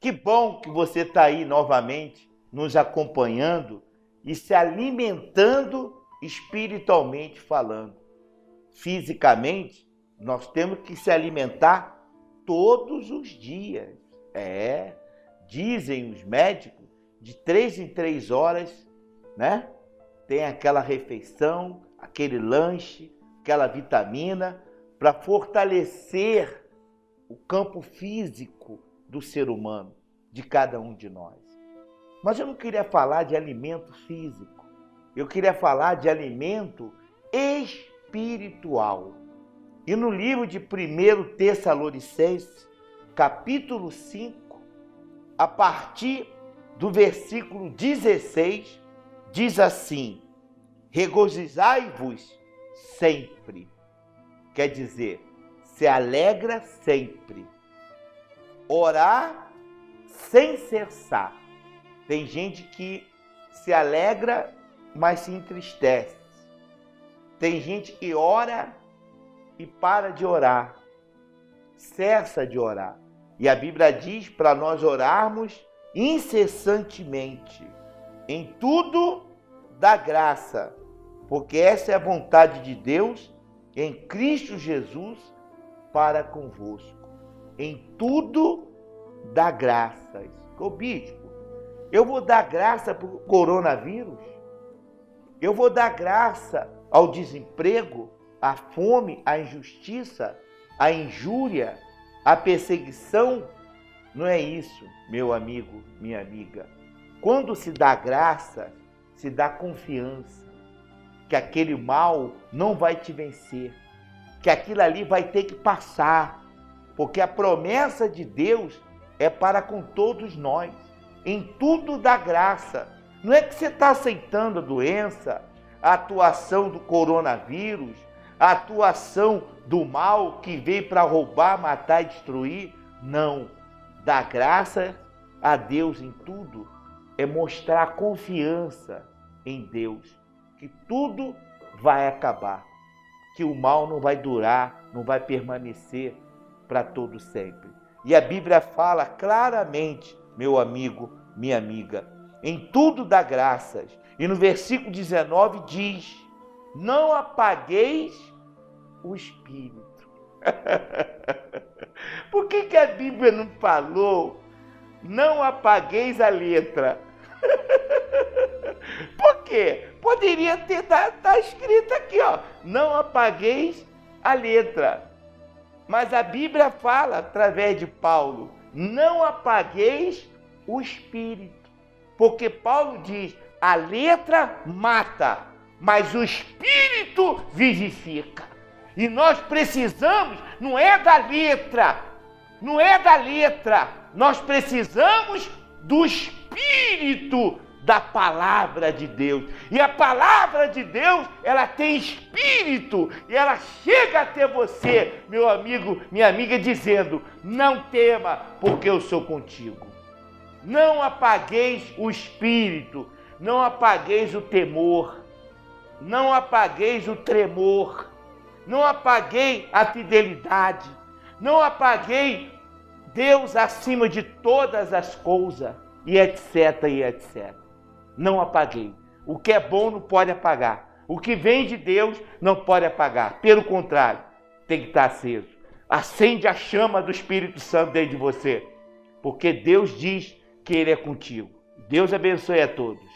Que bom que você está aí novamente nos acompanhando e se alimentando espiritualmente falando. Fisicamente, nós temos que se alimentar todos os dias. É, dizem os médicos, de três em três horas, né? Tem aquela refeição, aquele lanche, aquela vitamina para fortalecer o campo físico do ser humano, de cada um de nós. Mas eu não queria falar de alimento físico. Eu queria falar de alimento espiritual. E no livro de 1 Tessalonicenses, capítulo 5, a partir do versículo 16, diz assim: Regozijai-vos sempre. Quer dizer, se alegra sempre. Orar sem cessar. Tem gente que se alegra, mas se entristece. Tem gente que ora e para de orar, cessa de orar. E a Bíblia diz para nós orarmos incessantemente, em tudo da graça, porque essa é a vontade de Deus em Cristo Jesus para convosco. Em tudo dá graças. Ô bispo, eu vou dar graça para o coronavírus? Eu vou dar graça ao desemprego, à fome, à injustiça, à injúria, à perseguição? Não é isso, meu amigo, minha amiga. Quando se dá graça, se dá confiança que aquele mal não vai te vencer, que aquilo ali vai ter que passar, porque a promessa de Deus é para com todos nós, em tudo da graça. Não é que você está aceitando a doença, a atuação do coronavírus, a atuação do mal que veio para roubar, matar e destruir. Não. Dar graça a Deus em tudo é mostrar confiança em Deus que tudo vai acabar, que o mal não vai durar, não vai permanecer para todo sempre. E a Bíblia fala claramente, meu amigo, minha amiga, em tudo dá graças. E no versículo 19 diz: Não apagueis o espírito. Por que, que a Bíblia não falou? Não apagueis a letra. Por quê? Poderia ter tá, tá escrito aqui, ó, não apagueis a letra. Mas a Bíblia fala através de Paulo, não apagueis o espírito. Porque Paulo diz: a letra mata, mas o espírito vivifica. E nós precisamos, não é da letra, não é da letra, nós precisamos do espírito da palavra de Deus. E a palavra de Deus, ela tem espírito e ela chega até você, meu amigo, minha amiga, dizendo: Não tema, porque eu sou contigo. Não apagueis o espírito, não apagueis o temor, não apagueis o tremor, não apaguei a fidelidade, não apaguei Deus acima de todas as coisas, e etc, e etc não apaguei. O que é bom não pode apagar. O que vem de Deus não pode apagar. Pelo contrário, tem que estar aceso. Acende a chama do Espírito Santo dentro de você. Porque Deus diz que Ele é contigo. Deus abençoe a todos.